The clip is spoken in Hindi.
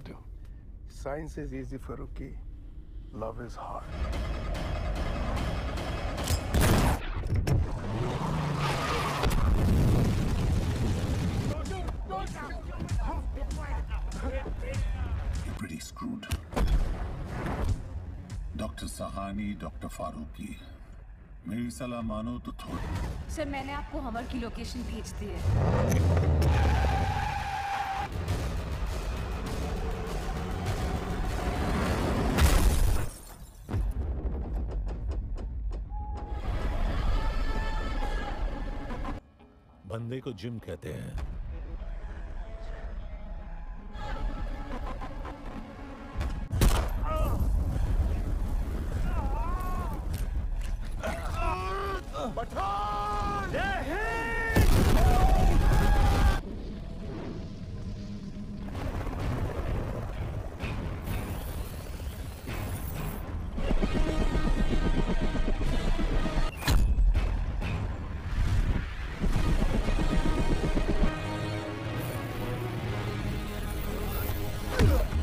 चाहते हो? Science is easy Farooqui love is hard You're pretty screwed. Doctor Sahani doctor Farooqui मेरी सलाह मानो तो थोड़ी सर मैंने आपको हमर की लोकेशन भेज दी है। बंदे को जिम कहते हैं पठान! Yeah.